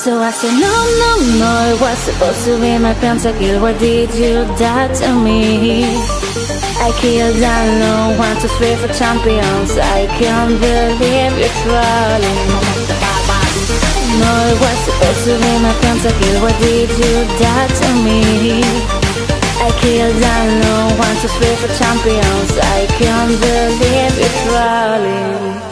So I said, no, no, no, it was supposed to be my pentakill What did you die to me? I killed alone, one, two, three for champions. I can't believe you're trolling. No, it was supposed to be my pentakill What did you die to me? I killed alone, one, two, three for champions. I can't believe you're trolling.